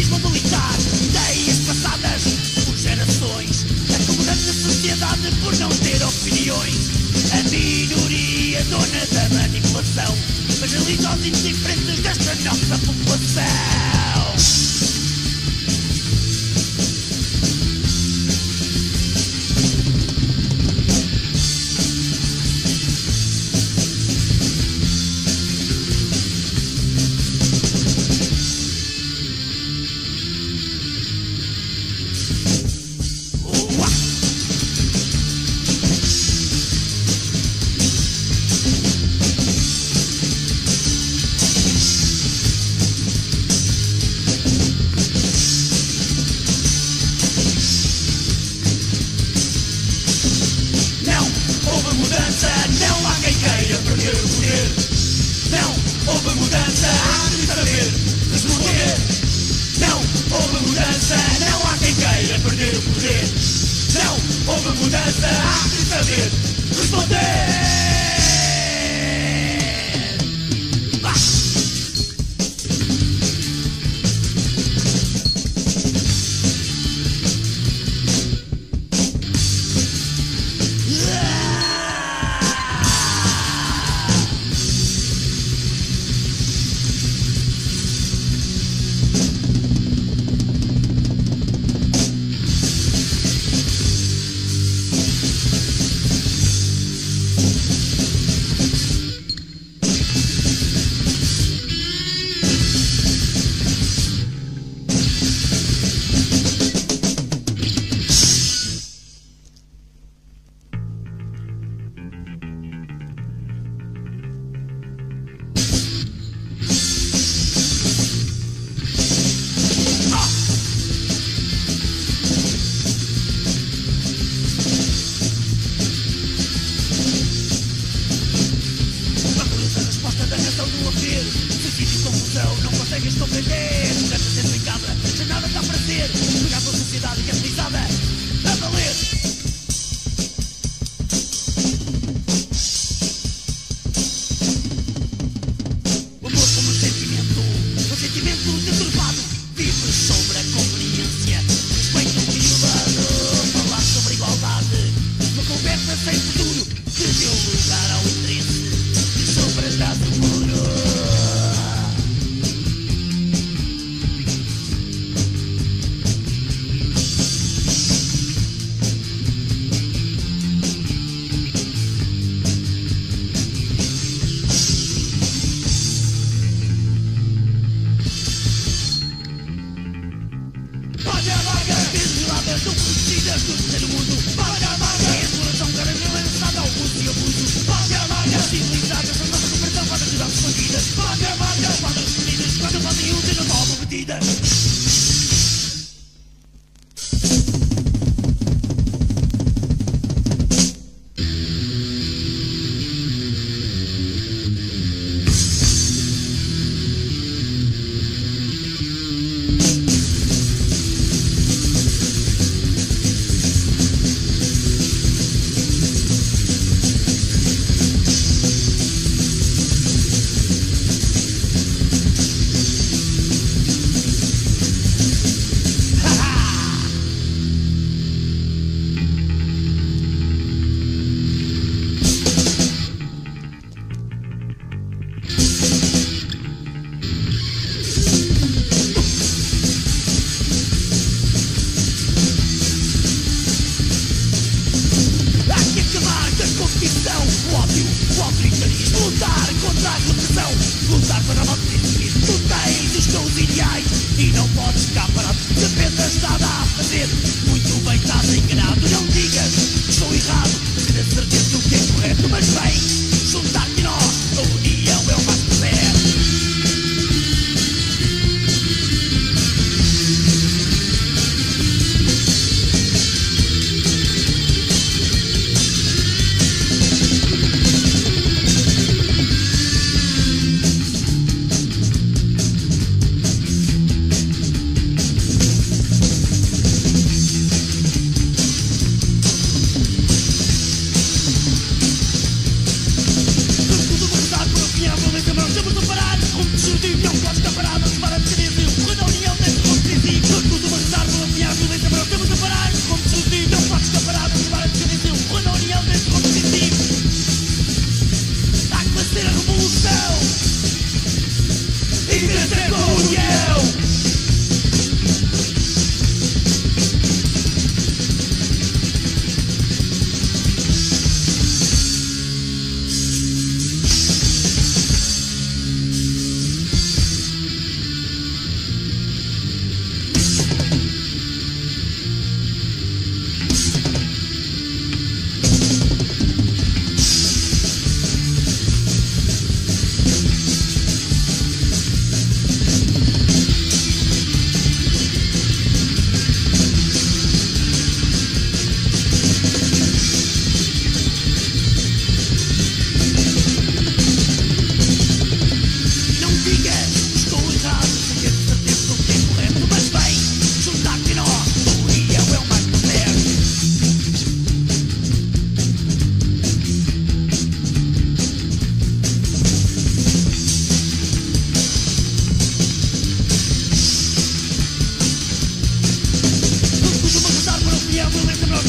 mismo tuviera. Houve mudança, há de saber responder. He y no pots to stop.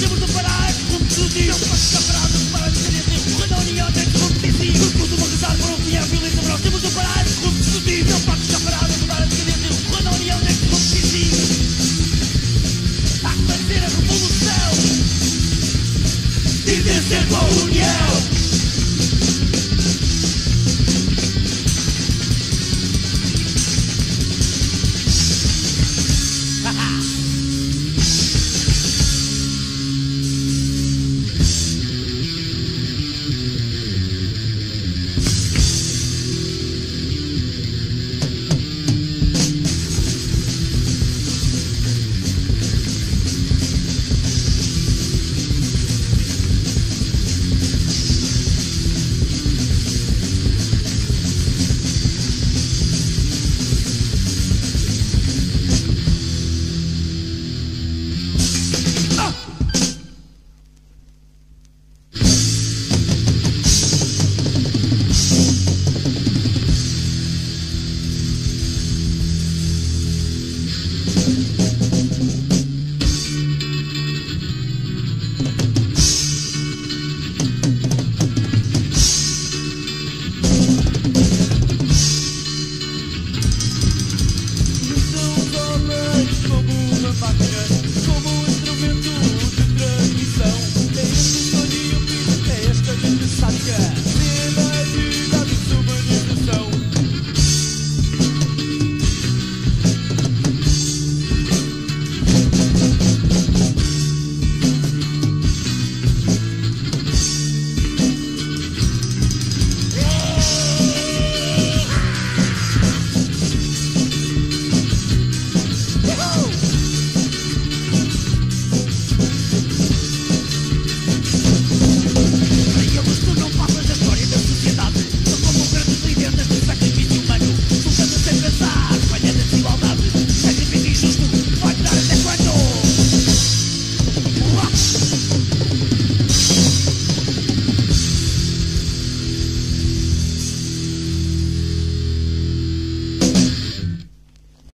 Temos de parar. Como tu dizes, não parado para